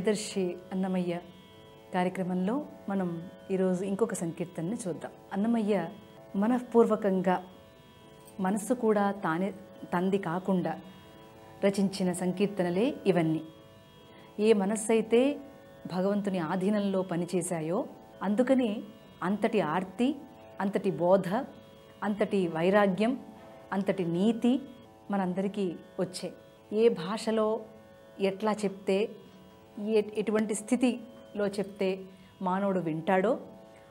ప్రియదర్శి అన్నమయ్య కార్యక్రమంలో మనం ఈరోజు ఇంకొక సంకీర్తనని చూద్దాం. అన్నమయ్య మనఃపూర్వకంగా మనస్సు కూడా తానే తంది కాకుండా రచించిన సంకీర్తనలే ఇవన్నీ. ఏ మనస్సైతే భగవంతుని ఆధీనంలో పనిచేశాయో అందుకని అంతటి ఆర్తి అంతటి బోధ అంతటి వైరాగ్యం అంతటి నీతి మనందరికీ వచ్చే. ఏ భాషలో ఎట్లా చెప్తే ఎటువంటి స్థితిలో చెప్తే మానవుడు వింటాడో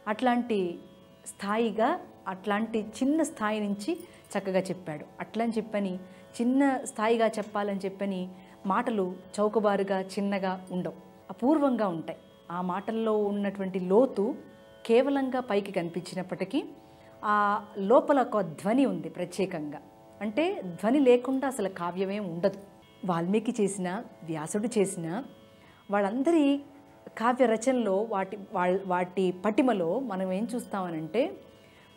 అట్లాంటి స్థాయిగా అట్లాంటి చిన్న స్థాయి నుంచి చక్కగా చెప్పాడు. అట్లని చెప్పని చిన్న స్థాయిగా చెప్పాలని చెప్పని మాటలు చౌకబారుగా చిన్నగా ఉండవు. అపూర్వంగా ఉంటాయి. ఆ మాటల్లో ఉన్నటువంటి లోతు కేవలంగా పైకి కనిపించినప్పటికీ ఆ లోపల ఒక ధ్వని ఉంది ప్రత్యేకంగా. అంటే ధ్వని లేకుండా అసలు కావ్యమే ఉండదు. వాల్మీకి చేసిన వ్యాసుడు చేసిన వాళ్ళందరి కావ్య రచనలో వాటి వాళ్ళ వాటి పటిమలో మనం ఏం చూస్తామనంటే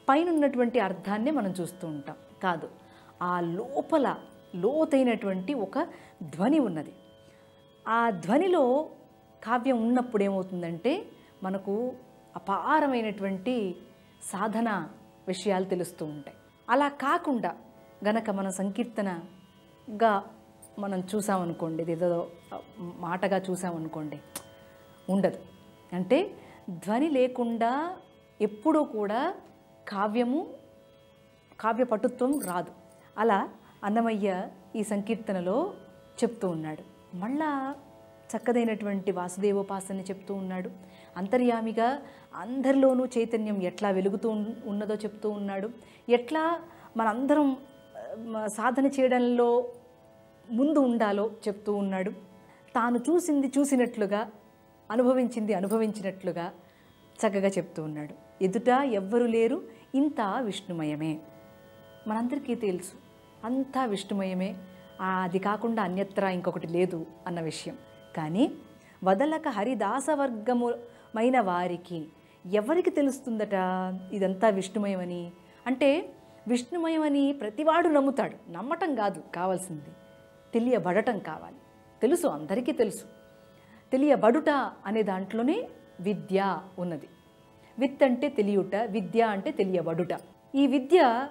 పైన ఉన్నటువంటి అర్థాన్నే మనం చూస్తూ ఉంటాం. కాదు ఆ లోపల లోతైనటువంటి ఒక ధ్వని ఉన్నది. ఆ ధ్వనిలో కావ్యం ఉన్నప్పుడు ఏమవుతుందంటే మనకు అపారమైనటువంటి సాధన విషయాలు తెలుస్తూ ఉంటాయి. అలా కాకుండా గనక మన సంకీర్తనగా మనం చూసామనుకోండి ఇది ఏదో మాటగా చూసామనుకోండి ఉండదు. అంటే ధ్వని లేకుండా ఎప్పుడూ కూడా కావ్యము కావ్య పటుత్వం రాదు. అలా అన్నమయ్య ఈ సంకీర్తనలో చెప్తూ ఉన్నాడు. మళ్ళా చక్కదైనటువంటి వాసుదేవోపాసన చెప్తూ ఉన్నాడు. అంతర్యామిగా అందరిలోనూ చైతన్యం ఎట్లా వెలుగుతూ ఉన్నదో చెప్తూ ఉన్నాడు. ఎట్లా మనందరం సాధన చేయడంలో ముందు ఉండాలో చెప్తూ ఉన్నాడు. తాను చూసింది చూసినట్లుగా అనుభవించింది అనుభవించినట్లుగా చక్కగా చెప్తూ ఉన్నాడు. ఎదుట ఎవ్వరు లేరు ఇంత విష్ణుమయమే. మనందరికీ తెలుసు అంతా విష్ణుమయమే. అది కాకుండా అన్యత్రా ఇంకొకటి లేదు అన్న విషయం. కానీ వదలక హరిదాసవర్గముమైన వారికి ఎవరికి తెలుస్తుందట? ఇదంతా విష్ణుమయమని. అంటే విష్ణుమయమని ప్రతివాడు నమ్ముతాడు. నమ్మటం కాదు కావాల్సింది. తెలియబడటం కావాలి. తెలుసు అందరికీ తెలుసు. తెలియబడుట అనే దాంట్లోనే విద్య ఉన్నది. విత్ అంటే తెలియుట విద్య అంటే తెలియబడుట. ఈ విద్య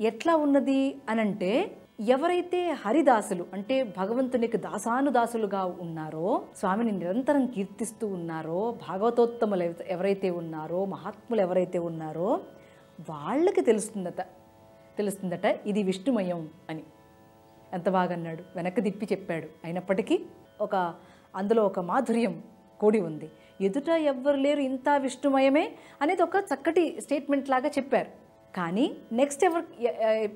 ఎట్లా ఉన్నది అనంటే ఎవరైతే హరిదాసులు అంటే భగవంతునికి దాసానుదాసులుగా ఉన్నారో స్వామిని నిరంతరం కీర్తిస్తూ ఉన్నారో భాగవతోత్తములు ఎవరైతే ఉన్నారో మహాత్ములు ఎవరైతే ఉన్నారో వాళ్ళకి తెలుస్తుందట తెలుస్తుందట ఇది విష్ణుమయం అని. ఎంత బాగా అన్నాడు వెనక్కి తిప్పి చెప్పాడు. అయినప్పటికీ ఒక అందులో ఒక మాధుర్యం కూడి ఉంది. ఎదుట ఎవ్వరు లేరు ఇంత విష్ణుమయమే అనేది ఒక చక్కటి స్టేట్మెంట్ లాగా చెప్పారు. కానీ నెక్స్ట్ ఎవరు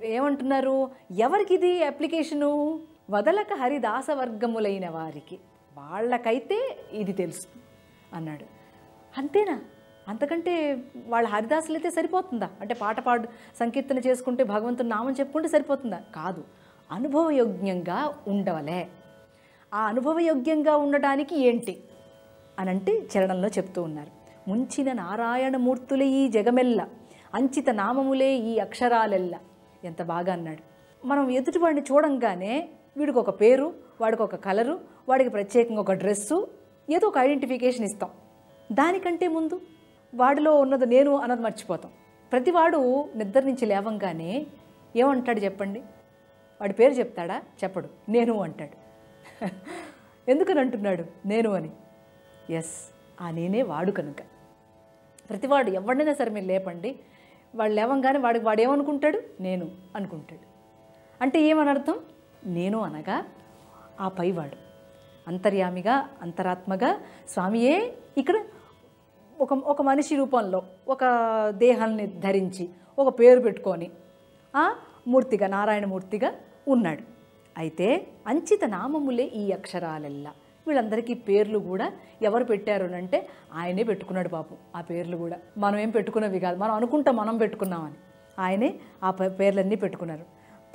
ఏమంటున్నారు? ఎవరికి ఇది అప్లికేషను వదలక హరిదాస వర్గములైన వారికి. వాళ్ళకైతే ఇది తెలుసు అన్నాడు. అంతేనా? అంతకంటే వాళ్ళ హరిదాసులు అయితే సరిపోతుందా? అంటే పాట పాడు సంకీర్తన చేసుకుంటే భగవంతుని నామం చెప్పుకుంటే సరిపోతుందా? కాదు. అనుభవయోగ్యంగా ఉండవలే. ఆ అనుభవయోగ్యంగా ఉండటానికి ఏంటి? అనంటే చరణంలో చెప్తూ ఉన్నారు. ముంచిన నారాయణమూర్తులే ఈ జగమెల్ల అంచిత నామములే ఈ అక్షరాలెల్ల ఎంత బాగా అన్నాడు. మనం ఎదుటివాడిని చూడంగానే వీడికి ఒక పేరు వాడికి ఒక కలరు వాడికి ప్రత్యేకంగా ఒక డ్రెస్సు ఏదో ఒక ఐడెంటిఫికేషన్ ఇస్తాం. దానికంటే ముందు వాడిలో ఉన్నది నేను అన్నది మర్చిపోతాం. ప్రతివాడు నిద్ర నుంచి లేవంగానే ఏమంటాడు చెప్పండి? వాడి పేరు చెప్తాడా? చెప్పడు. నేను అంటాడు. ఎందుకని అంటున్నాడు? నేను అని. ఎస్ ఆ నేనే వాడు కనుక. ప్రతివాడు ఎవరినైనా సరే మీరు లేపండి. వాడు లేవంగానే వాడికి వాడు ఏమనుకుంటాడు? నేను అనుకుంటాడు. అంటే ఏమని అర్థం నేను అనగా ఆ పైవాడు అంతర్యామిగా అంతరాత్మగా స్వామియే ఇక్కడ ఒక ఒక మనిషి రూపంలో ఒక దేహాన్ని ధరించి ఒక పేరు పెట్టుకొని మూర్తిగా నారాయణమూర్తిగా ఉన్నాడు. అయితే అంచిత నామములే ఈ అక్షరాలెల్లా. వీళ్ళందరికీ పేర్లు కూడా ఎవరు పెట్టారు అంటే ఆయనే పెట్టుకున్నాడు పాపం ఆ పేర్లు కూడా. మనం ఏం పెట్టుకున్నవి కాదు. మనం అనుకుంటాం మనం పెట్టుకున్నామని. ఆయనే ఆ పేర్లన్నీ పెట్టుకున్నారు.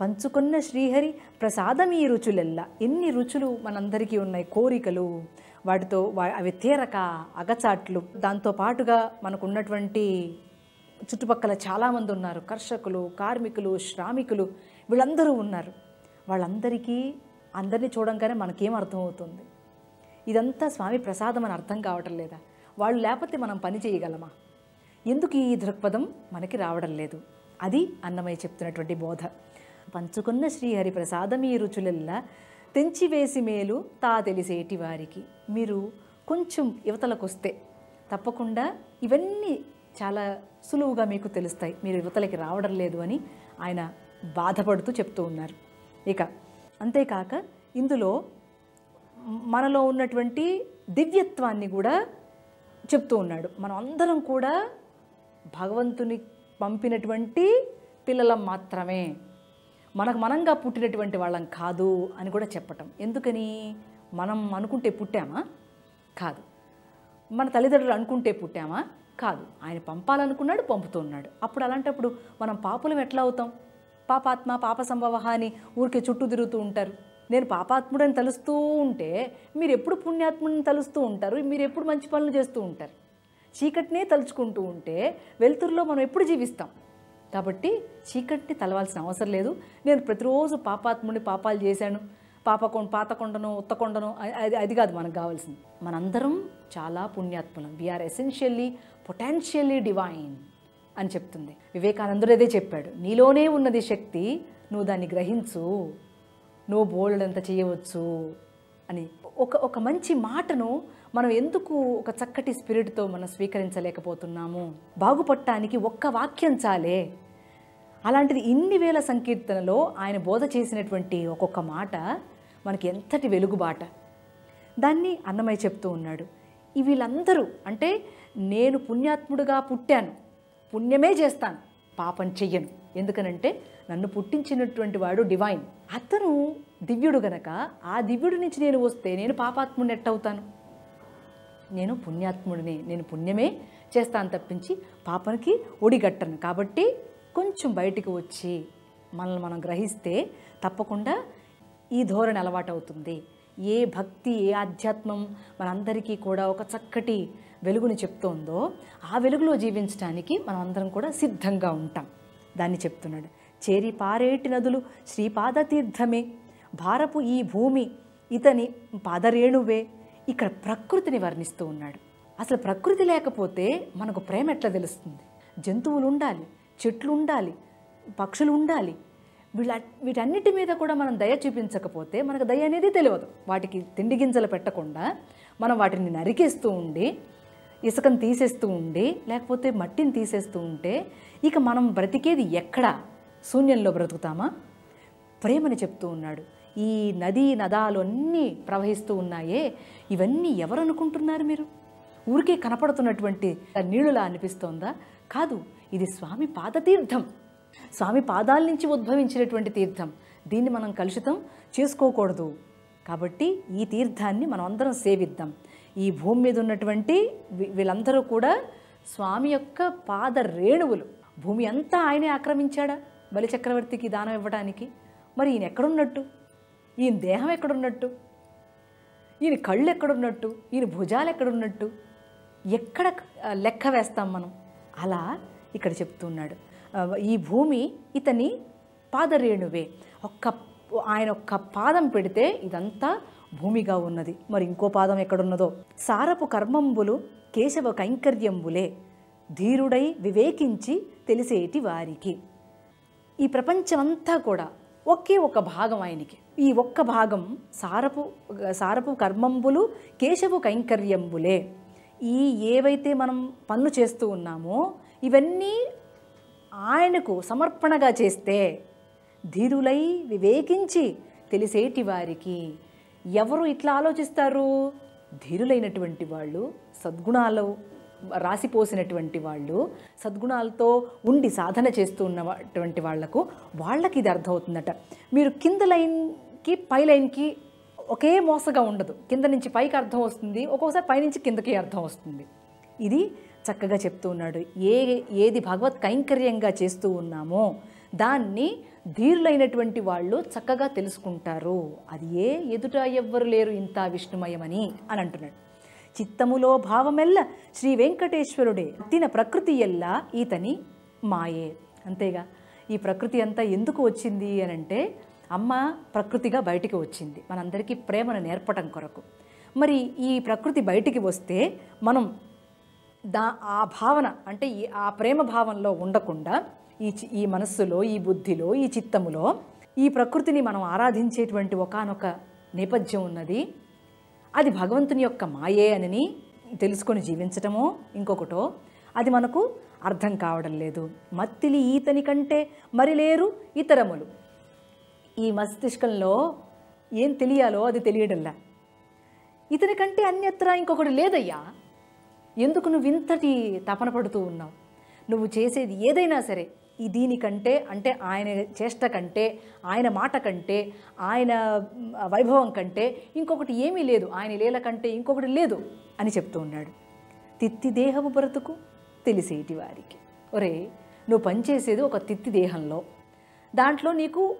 పంచుకున్న శ్రీహరి ప్రసాదం ఈ రుచులెల్లా. ఎన్ని రుచులు మనందరికీ ఉన్నాయి. కోరికలు వాటితో వా- అవి తీరక అగచాట్లు. దాంతో పాటుగా మనకున్నటువంటి చుట్టుపక్కల చాలామంది ఉన్నారు. కర్షకులు కార్మికులు శ్రామికులు వీళ్ళందరూ ఉన్నారు. వాళ్ళందరికీ అందరినీ చూడంగానే మనకేం అర్థమవుతుంది? ఇదంతా స్వామి ప్రసాదం అని అర్థం కావటం లేదా? వాళ్ళు లేకపోతే మనం పని చేయగలమా? ఎందుకు ఈ దృక్పథం మనకి రావడం లేదు? అది అన్నమయ్య చెప్తున్నటువంటి బోధ. పంచుకున్న శ్రీహరి ప్రసాదం ఈ రుచులల్లా తెంచివేసి మేలు తా తెలిసేటి వారికి. మీరు కొంచెం యువతలకు వస్తే తప్పకుండా ఇవన్నీ చాలా సులువుగా మీకు తెలుస్తాయి. మీరు యువతలకి రావడం లేదు అని ఆయన బాధపడుతూ చెప్తూ ఉన్నారు. ఇక అంతేకాక ఇందులో మనలో ఉన్నటువంటి దివ్యత్వాన్ని కూడా చెప్తూ ఉన్నాడు. మనం అందరం కూడా భగవంతుని పంపినటువంటి పిల్లలం మాత్రమే. మనకు మనంగా పుట్టినటువంటి వాళ్ళం కాదు అని కూడా చెప్పటం. ఎందుకని? మనం అనుకుంటే పుట్టామా? కాదు. మన తల్లిదండ్రులు అనుకుంటే పుట్టామా? కాదు ఆయన పంపాలనుకున్నాడు పంపుతున్నాడు. అప్పుడు అలాంటప్పుడు మనం పాపులం ఎట్లా అవుతాం? పాపాత్మ పాప సంభవ అని ఊరికే చుట్టూ తిరుగుతూ ఉంటారు. నేను పాపాత్ముడని తలుస్తూ ఉంటే మీరు ఎప్పుడు పుణ్యాత్ముడిని తలుస్తూ ఉంటారు? మీరు ఎప్పుడు మంచి పనులు చేస్తూ ఉంటారు? చీకటినే తలుచుకుంటూ ఉంటే వెలుతురులో మనం ఎప్పుడు జీవిస్తాం? కాబట్టి చీకటిని తలవాల్సిన అవసరం లేదు. నేను ప్రతిరోజు పాపాత్ముడిని పాపాలు చేశాను. పాపకొండ పాతకొండను ఉత్తకొండను అది అది కాదు మనకు కావాల్సింది. మనందరం చాలా పుణ్యాత్ములం. We are essentially potentially divine అని చెప్తుంది. వివేకానందుడు అదే చెప్పాడు. నీలోనే ఉన్నది శక్తి నువ్వు దాన్ని గ్రహించు. నువ్వు బోల్డంత చేయవచ్చు అని. ఒక ఒక మంచి మాటను మనం ఎందుకు ఒక చక్కటి స్పిరిట్తో మనం స్వీకరించలేకపోతున్నాము? బాగుపడటానికి ఒక్క వాక్యం చాలే. అలాంటిది ఇన్ని వేల సంకీర్తనలో ఆయన బోధ చేసినటువంటి ఒక్కొక్క మాట మనకి ఎంతటి వెలుగుబాట. దాన్ని అన్నమయ్య చెప్తూ ఉన్నాడు. ఈ వీళ్ళందరూ అంటే నేను పుణ్యాత్ముడుగా పుట్టాను. పుణ్యమే చేస్తాను. పాపం చెయ్యను. ఎందుకనంటే నన్ను పుట్టించినటువంటి వాడు డివైన్ అతను దివ్యుడు గనక ఆ దివ్యుడి నుంచి నేను వస్తే నేను పాపాత్ముడిని ఎట్టవుతాను? నేను పుణ్యాత్ముడిని. నేను పుణ్యమే చేస్తాను తప్పించి పాపనికి ఒడిగట్టను. కాబట్టి కొంచెం బయటికి వచ్చి మనల్ని మనం గ్రహిస్తే తప్పకుండా ఈ ధోరణి అలవాటు అవుతుంది ఏ భక్తి ఏ ఆధ్యాత్మం మనందరికీ కూడా ఒక చక్కటి వెలుగుని చెప్తోందో ఆ వెలుగులో జీవించడానికి మనం అందరం కూడా సిద్ధంగా ఉంటాం. దాన్ని చెప్తున్నాడు. చేరి పారేటి నదులు శ్రీపాదతీర్థమే. భారపు ఈ భూమి ఇతని పాదరేణువే. ఇక్కడ ప్రకృతిని వర్ణిస్తూ ఉన్నాడు. అసలు ప్రకృతి లేకపోతే మనకు ప్రేమ ఎట్లా తెలుస్తుంది? జంతువులు ఉండాలి చెట్లు ఉండాలి పక్షులు ఉండాలి. వీళ్ళ వీటన్నిటి మీద కూడా మనం దయ చూపించకపోతే మనకు దయ అనేది తెలియదు. వాటికి తిండి గింజలు పెట్టకుండా మనం వాటిని నరికేస్తూ ఉండి ఇసుకను తీసేస్తూ ఉండి లేకపోతే మట్టిని తీసేస్తూ ఉంటే ఇక మనం బ్రతికేది ఎక్కడ? శూన్యంలో బ్రతుకుతామా? ప్రేమని చెప్తూ ఉన్నాడు. ఈ నదీ నదాలు అన్నీ ప్రవహిస్తూ ఉన్నాయే. ఇవన్నీ ఎవరు అనుకుంటున్నారు మీరు? ఊరికే కనపడుతున్నటువంటి నీళ్ళులా అనిపిస్తోందా? కాదు ఇది స్వామి పాదతీర్థం. స్వామి పాదాల నుంచి ఉద్భవించినటువంటి తీర్థం. దీన్ని మనం కలుషితం చేసుకోకూడదు. కాబట్టి ఈ తీర్థాన్ని మనం అందరం సేవిద్దాం. ఈ భూమి మీద ఉన్నటువంటి వీళ్ళందరూ కూడా స్వామి యొక్క పాద రేణువులు. భూమి అంతా ఆయనే ఆక్రమించాడా బలి చక్రవర్తికి దానం ఇవ్వడానికి మరి ఈయన ఎక్కడున్నట్టు? ఈయన దేహం ఎక్కడున్నట్టు? ఈయన కళ్ళు ఎక్కడున్నట్టు? ఈయన భుజాలు ఎక్కడున్నట్టు? ఎక్కడ లెక్క వేస్తాం మనం? అలా ఇక్కడ చెప్తున్నాడు. ఈ భూమి ఇతని పాదరేణువే ఒక్క ఆయన ఒక్క పాదం పెడితే ఇదంతా భూమిగా ఉన్నది. మరి ఇంకో పాదం ఎక్కడున్నదో? సారపు కర్మంబులు కేశవ కైంకర్యంబులే. ధీరుడై వివేకించి తెలిసేటి వారికి. ఈ ప్రపంచమంతా కూడా ఒకే ఒక భాగం ఆయనకి. ఈ ఒక్క భాగం సారపు సారపు కర్మంబులు కేశవు కైంకర్యంబులే. ఈ ఏవైతే మనం పనులు చేస్తూ ఉన్నామో ఇవన్నీ ఆయనకు సమర్పణగా చేస్తే ధీరులై వివేకించి తెలిసేటి వారికి. ఎవరు ఇట్లా ఆలోచిస్తారు? ధీరులైనటువంటి వాళ్ళు సద్గుణాలు రాసిపోసినటువంటి వాళ్ళు సద్గుణాలతో ఉండి సాధన చేస్తూ ఉన్నటువంటి వాళ్ళకు వాళ్ళకి ఇది అర్థమవుతుందట. మీరు కింద లైన్కి పై లైన్కి ఒకే మోసగా ఉండదు. కింద నుంచి పైకి అర్థం వస్తుంది ఒక్కొక్కసారి పైనుంచి కిందకి అర్థం వస్తుంది. ఇది చక్కగా చెప్తూ ఉన్నాడు. ఏ ఏది భగవత్ కైంకర్యంగా చేస్తూ ఉన్నామో దాన్ని ధీరులైనటువంటి వాళ్ళు చక్కగా తెలుసుకుంటారు. అది ఏ ఎదుట ఎవ్వరు లేరు ఇంత విష్ణుమయమని అని అంటున్నాడు. చిత్తములో భావమెల్ల శ్రీ వెంకటేశ్వరుడే తిన ప్రకృతి ఎల్లా ఈతని మాయే. అంతేగా ఈ ప్రకృతి అంతా ఎందుకు వచ్చింది అని అంటే అమ్మ ప్రకృతిగా బయటికి వచ్చింది. మనందరికీ ప్రేమను నేర్పటం కొరకు. మరి ఈ ప్రకృతి బయటికి వస్తే మనం దా ఆ భావన అంటే ఈ ఆ ప్రేమ భావంలో ఉండకుండా ఈ చి- ఈ మనస్సులో ఈ బుద్ధిలో ఈ చిత్తములో ఈ ప్రకృతిని మనం ఆరాధించేటువంటి ఒకానొక నేపథ్యం ఉన్నది. అది భగవంతుని యొక్క మాయే అని తెలుసుకొని జీవించటమో ఇంకొకటో అది మనకు అర్థం కావడం లేదు. మత్తిలి ఈతని కంటే మరి లేరు ఇతరములు. ఈ మస్తిష్కంలో ఏం తెలియాలో అది తెలియడంలా. ఇతని కంటే అన్యత్రా ఇంకొకటి లేదయ్యా. ఎందుకు నువ్వు ఇంతటి తపన పడుతూ ఉన్నావు? నువ్వు చేసేది ఏదైనా సరే. ఈ దీనికంటే అంటే ఆయన చేష్ట కంటే ఆయన మాట కంటే ఆయన వైభవం కంటే ఇంకొకటి ఏమీ లేదు. ఆయన లీల కంటే ఇంకొకటి లేదు అని చెప్తూ ఉన్నాడు. తిత్తి దేహము బ్రతుకు తెలిసేటి వారికి. ఒరే నువ్వు పనిచేసేది ఒక తిత్తి దేహంలో. దాంట్లో నీకు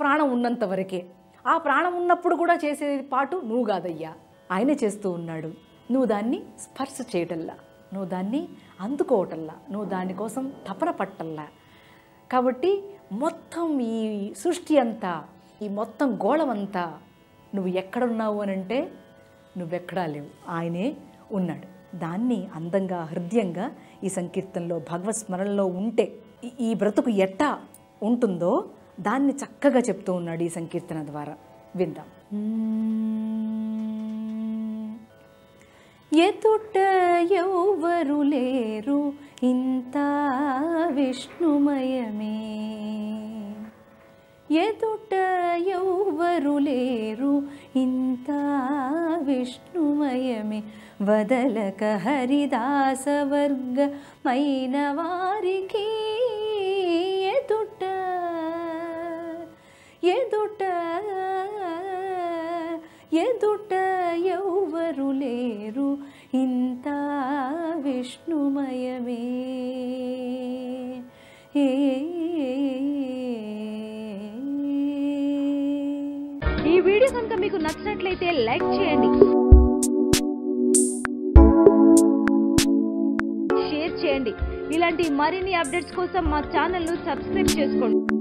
ప్రాణం ఉన్నంత వరకే. ఆ ప్రాణం ఉన్నప్పుడు కూడా చేసేది పాటు నువ్వు కాదయ్యా. ఆయనే చేస్తూ ఉన్నాడు. నువ్వు దాన్ని స్పర్శ చేయటల్లా. నువ్వు దాన్ని అందుకోవటల్లా నువ్వు దానికోసం తపన పట్టల్లా కాబట్టి మొత్తం ఈ సృష్టి అంతా ఈ మొత్తం గోళమంతా నువ్వు ఎక్కడున్నావు అని అంటే నువ్వెక్కడా లేవు. ఆయనే ఉన్నాడు. దాన్ని అందంగా హృదయంగా ఈ సంకీర్తనలో భగవత్ స్మరణలో ఉంటే ఈ- ఈ బ్రతుకు ఎట్టా ఉంటుందో దాన్ని చక్కగా చెప్తూ ఉన్నాడు ఈ సంకీర్తన ద్వారా. విందాం. ఎదుట ఎవ్వరు లేరు ఇంత విష్ణుమయమే. ఎదుట ఎవ్వరు లేరు ఇంత విష్ణుమయమే. వదలక హరిదాసవర్గమైన వారికి ఎదుట ఎదుట ఎదుట ఎవ్వరు లేరు ఇంత విష్ణుమయమే ఈ వీడియో కనుక మీకు నచ్చినట్లయితే లైక్ చేయండి షేర్ చేయండి ఇలాంటి మరిన్ని అప్డేట్స్ కోసం మా ఛానల్ను సబ్స్క్రైబ్ చేసుకోండి